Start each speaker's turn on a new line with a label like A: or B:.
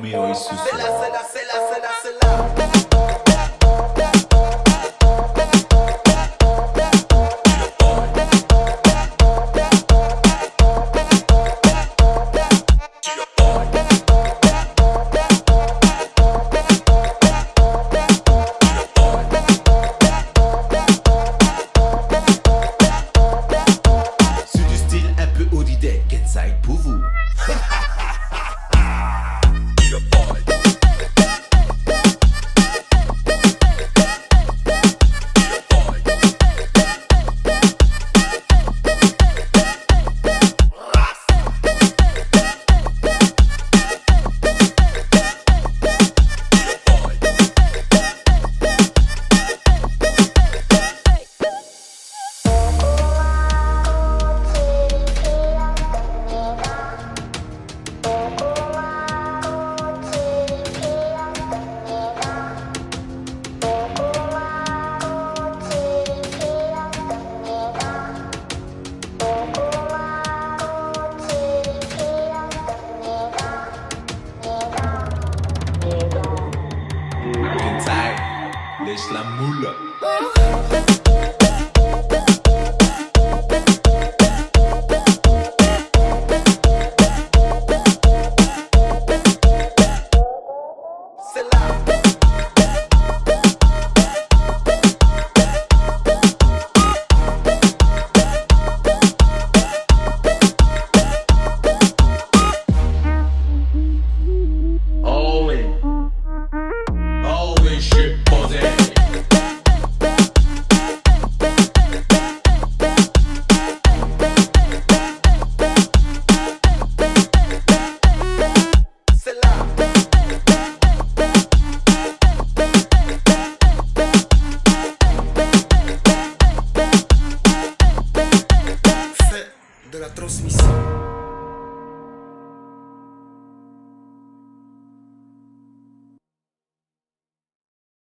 A: mío y su
B: C'est là, c'est là, c'est là, c'est là, c'est là.
A: Sur du style un peu Odidek, Inside pour vous. Inside, Les la mula.